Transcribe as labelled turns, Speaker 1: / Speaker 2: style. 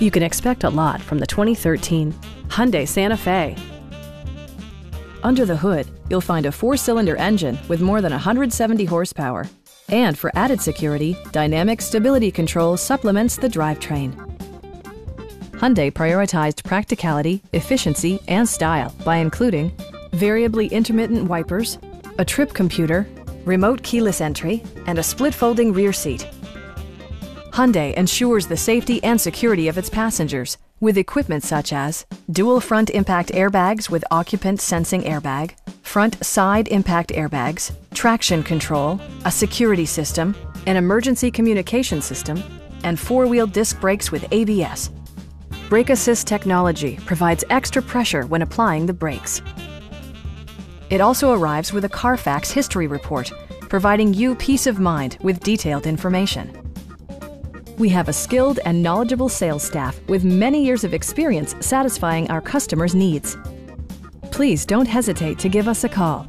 Speaker 1: You can expect a lot from the 2013 Hyundai Santa Fe. Under the hood, you'll find a four-cylinder engine with more than 170 horsepower. And for added security, Dynamic Stability Control supplements the drivetrain. Hyundai prioritized practicality, efficiency, and style by including variably intermittent wipers, a trip computer, remote keyless entry, and a split-folding rear seat. Hyundai ensures the safety and security of its passengers with equipment such as dual front impact airbags with occupant sensing airbag, front side impact airbags, traction control, a security system, an emergency communication system, and four-wheel disc brakes with ABS. Brake Assist technology provides extra pressure when applying the brakes. It also arrives with a Carfax history report, providing you peace of mind with detailed information. We have a skilled and knowledgeable sales staff with many years of experience satisfying our customers' needs. Please don't hesitate to give us a call.